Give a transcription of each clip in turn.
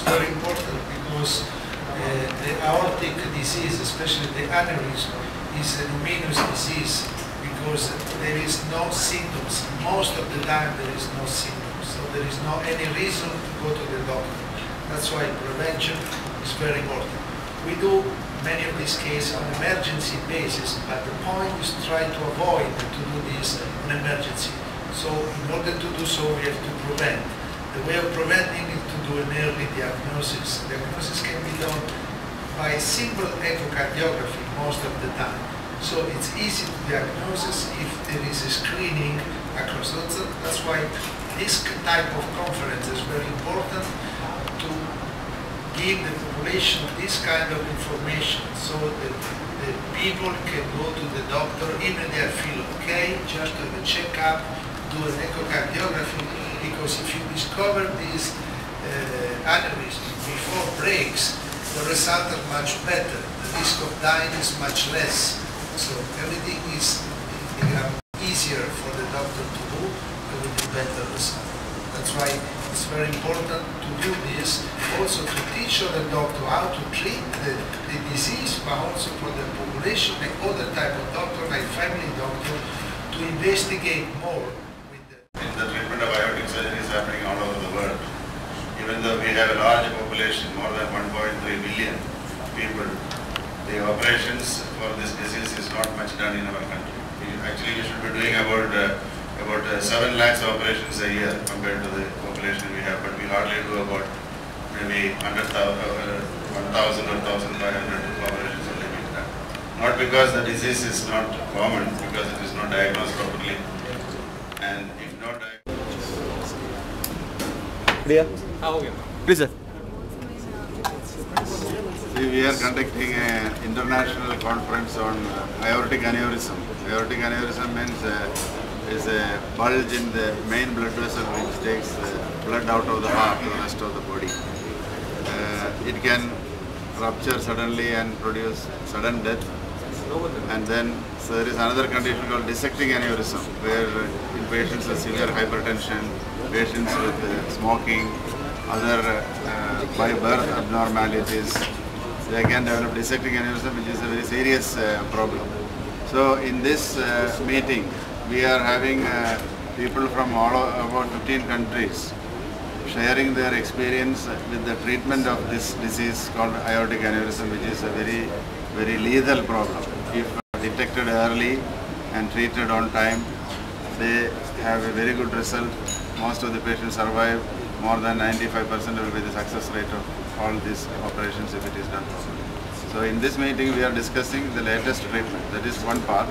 is very important because uh, the aortic disease, especially the aneurysm, is a luminous disease because there is no symptoms. Most of the time there is no symptoms, so there is no any reason to go to the doctor. That's why prevention is very important. We do many of these cases on emergency basis, but the point is to try to avoid to do this on emergency. So in order to do so, we have to prevent. The way of preventing is to do an early diagnosis. Diagnosis can be done by simple echocardiography most of the time. So it's easy to diagnose if there is a screening across. That's, that's why this type of conference is very important to give the population this kind of information so that the people can go to the doctor even if they feel okay, just do a checkup, do an echocardiography, because if you discover these uh, before breaks, the result is much better. The risk of dying is much less. So everything is easier for the doctor to do and with a better result. That's why it's very important to do this, also to teach other doctor how to treat the, the disease, but also for the population and other type of doctor, like family doctor, to investigate more the treatment of aortic surgery is happening all over the world. Even though we have a large population, more than 1.3 billion people, the operations for this disease is not much done in our country. We, actually, we should be doing about uh, about uh, 7 lakhs operations a year compared to the population we have, but we hardly do about maybe 100,000 uh, 1,000 or 1,500 operations only being done. Not because the disease is not common, because it is not diagnosed properly. And Clear? Please, sir. We we are conducting an international conference on uh, aortic aneurysm. Aortic aneurysm means uh, is a bulge in the main blood vessel which takes uh, blood out of the heart to the rest of the body. Uh, it can rupture suddenly and produce sudden death. And then so there is another condition called dissecting aneurysm where in patients with severe hypertension, patients with uh, smoking, other uh, by birth abnormalities, they can develop dissecting aneurysm which is a very serious uh, problem. So in this uh, meeting we are having uh, people from all about 15 countries sharing their experience with the treatment of this disease called aortic aneurysm which is a very very lethal problem. If detected early and treated on time, they have a very good result. Most of the patients survive. More than 95% will be the success rate of all these operations if it is done properly. So in this meeting we are discussing the latest treatment. That is one part.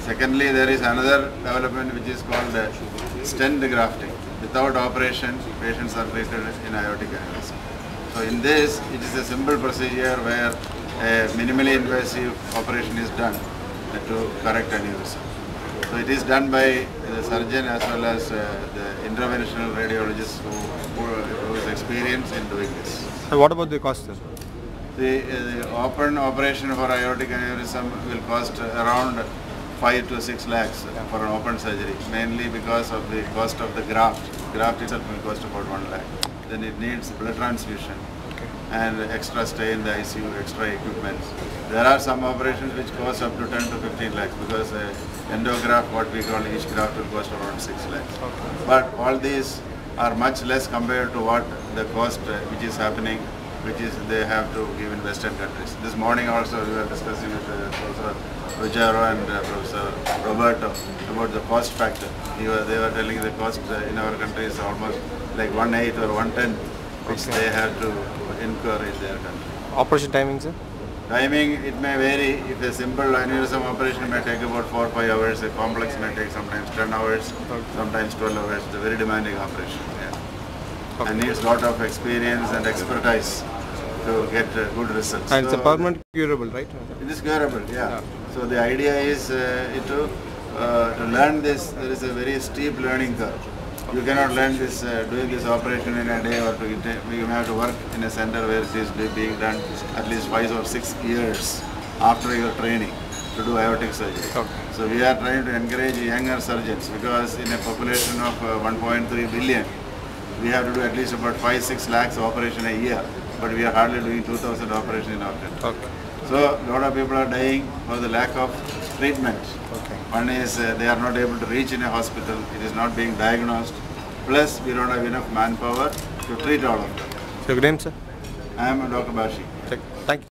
Secondly, there is another development which is called stent grafting. Without operation, patients are treated in aortic aneurysm. So in this, it is a simple procedure where a minimally invasive operation is done to correct aneurysm. So it is done by the surgeon as well as uh, the interventional radiologist who, who, is experienced in doing this. Sir, what about the cost, sir? The, uh, the open operation for aortic aneurysm will cost around 5 to 6 lakhs for an open surgery, mainly because of the cost of the graft. Graft itself will cost about 1 lakh. Then it needs blood transfusion and extra stay in the ICU, extra equipment. There are some operations which cost up to 10 to 15 lakhs because uh, endograft, what we call each graft will cost around 6 lakhs. But all these are much less compared to what the cost uh, which is happening, which is they have to give in Western countries. This morning also we were discussing with uh, Professor Ruggiero and uh, Professor Roberto about the cost factor. They were telling the cost uh, in our country is almost like 1/8 or 1/10 which Okay. they have to incur in their country. Operation timing, sir? Timing, it may vary. If a simple aneurysm operation may take about 4 or 5 hours, a complex may take sometimes 10 hours, sometimes 12 hours. It's a very demanding operation. Yeah. And needs a lot of experience and expertise to get uh, good results. And it's a permanent curable, right? It is curable, yeah. Yeah. So the idea is uh, to, uh, to learn this, there is a very steep learning curve. You cannot learn this, uh, doing this operation in a day or two. You ta- have to work in a center where it is be- being done at least five or six years after your training to do aortic surgery. Okay. So we are trying to encourage younger surgeons because in a population of uh, 1.3 billion, we have to do at least about 5 6 lakhs operation a year, but we are hardly doing 2000 operation in our country. Okay. So a lot of people are dying for the lack of treatment. Okay. One is uh, they are not able to reach in a hospital, it is not being diagnosed, plus we don't have enough manpower to treat all of them. So your name, sir? I am Dr. Bashi. Check. Thank you.